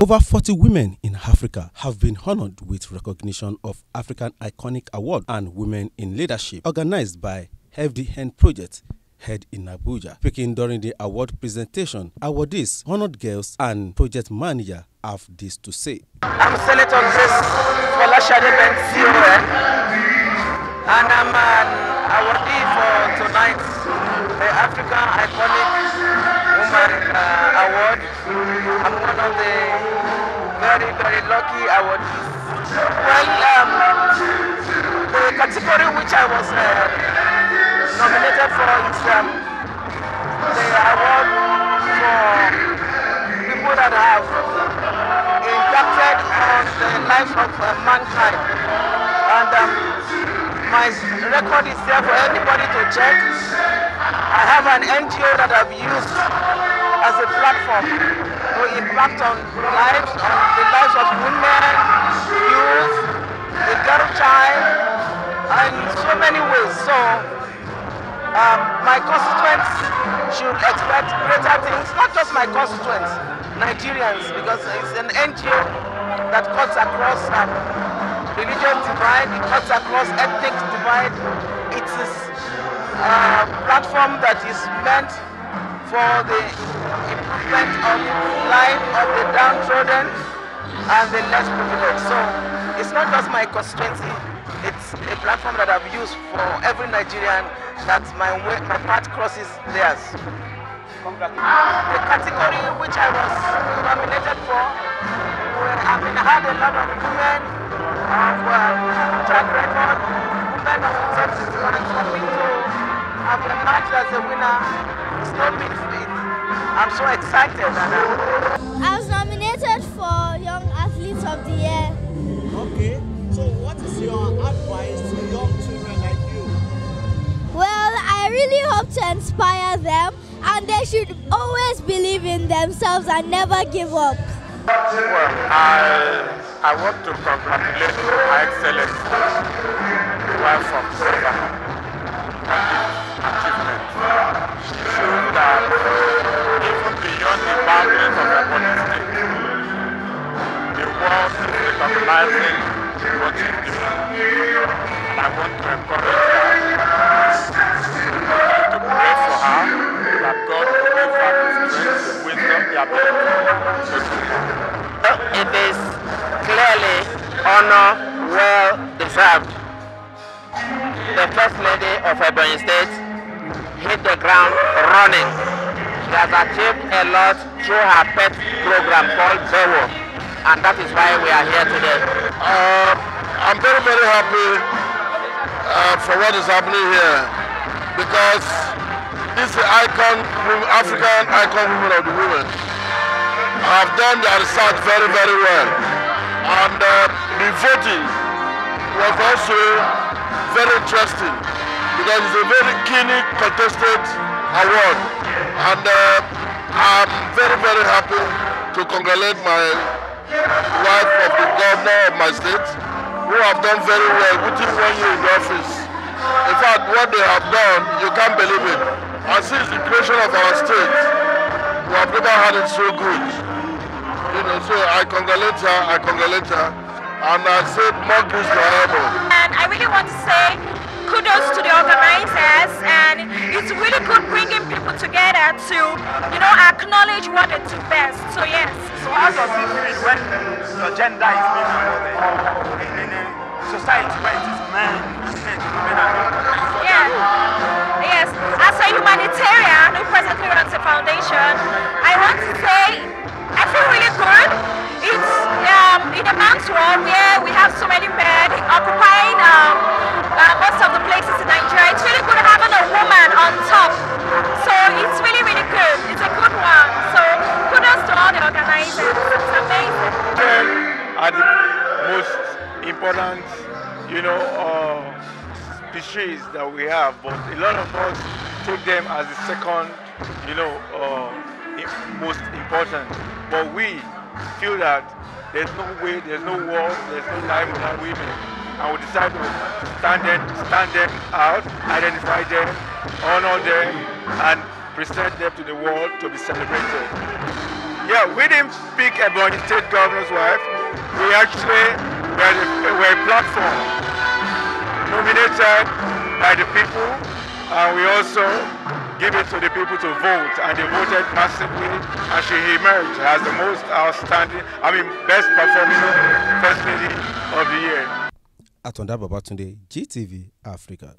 Over 40 women in Africa have been honored with recognition of African Iconic Award and Women in Leadership organized by FDN Project head in Abuja. Speaking during the award presentation, awardees, honored girls and project manager have this to say. I'm Senator Grace Folashade Bent and I'm an awardee for tonight, the African Iconic Woman uh, Award. I'm one of the very, very lucky awardees. Well, um, the category which I was uh, nominated for is um, the award for people that have impacted on the life of uh, mankind. And um, my record is there for anybody to check. I have an NGO that I've used as a platform to impact on lives, on the lives of women, youth, the girl child, and so many ways. So um, my constituents should expect greater things, not just my constituents, Nigerians, because it's an NGO that cuts across um, religion divide, it cuts across ethnic divide. It is a platform that is meant for the of life of the downtrodden and the less privileged. So it's not just my constituency, it's a platform that I've used for every Nigerian that my way, my path crosses theirs. The category which I was nominated for, where I've I had a lot of women of uh, track record, women of success, and me to have emerged as a winner It's not feat. I'm so excited. And, I was nominated for Young Athlete of the Year. Okay, so what is your advice to young children like you? Well, I really hope to inspire them and they should always believe in themselves and never give up. Well, I, I want to congratulate Her Excellency, what she's doing. And I want to encourage her to pray for her that God will give her the strength, the wisdom, the ability to do it is clearly honor well deserved. The First Lady of Ebonyi State hit the ground running. She has achieved a lot through her pet program called Bewo, and that is why we are here today. Uh, I'm very, very happy uh, for what is happening here because this is the icon, African icon women of the women. have done their research very, very well. And uh, the voting was also very interesting because it's a very keenly contested award. And uh, I'm very, very happy to congratulate my wife of the governor of my state who have done very well within one year in the office. In fact, what they have done, you can't believe it. And since the creation of our state, we have never had it so good. You know, so I congratulate her, I congratulate her, and I said more grace to her. And I really want to say kudos to the organizers and it's really good bringing people together to, acknowledge what they do best. So yes. So how does it feel when your gender is being in, in a society where it is men, men, women and Yeah. Yes. As a humanitarian who presently runs a foundation, I want to say I feel really good. It's um, in a man's world where we have so many men occupying um, uh, most of the places in Nigeria. It's really good having a woman on top. Species that we have, but a lot of us take them as the second, you know, uh, most important. But we feel that there's no way, there's no world, there's no life without women. And we decide to stand them, stand them out, identify them, honor them, and present them to the world to be celebrated. Yeah, we didn't pick Ebonyi State governor's wife. We actually were, the, were a platform nominated by the people, and we also give it to the people to vote, and they voted massively, and she emerged as the most outstanding, I mean, best performing first lady of the year. Atonda Babatunde, GTV Africa.